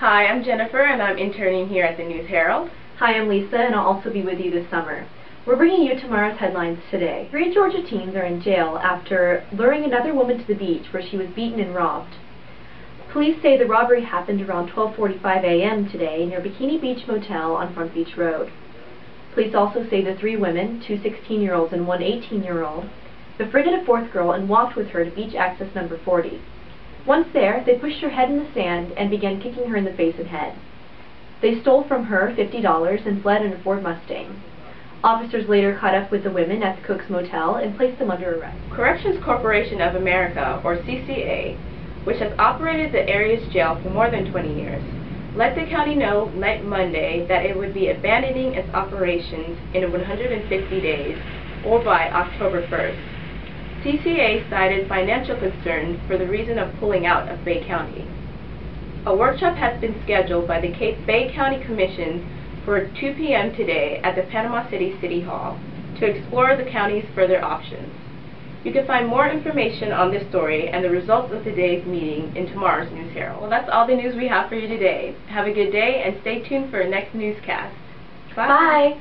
Hi, I'm Jennifer, and I'm interning here at the News Herald. Hi, I'm Lisa, and I'll also be with you this summer. We're bringing you tomorrow's headlines today. Three Georgia teens are in jail after luring another woman to the beach where she was beaten and robbed. Police say the robbery happened around 12.45 a.m. today near Bikini Beach Motel on Front Beach Road. Police also say the three women, two 16-year-olds and one 18-year-old, befriended a fourth girl and walked with her to beach access number 40. Once there, they pushed her head in the sand and began kicking her in the face and head. They stole from her $50 and fled in a Ford Mustang. Officers later caught up with the women at the Cook's Motel and placed them under arrest. Corrections Corporation of America, or CCA, which has operated the area's jail for more than 20 years, let the county know late Monday that it would be abandoning its operations in 150 days or by October 1st. CCA cited financial concerns for the reason of pulling out of Bay County. A workshop has been scheduled by the Cape Bay County Commission for 2 p.m. today at the Panama City City Hall to explore the county's further options. You can find more information on this story and the results of today's meeting in tomorrow's News Herald. Well, that's all the news we have for you today. Have a good day and stay tuned for our next newscast. Bye. Bye.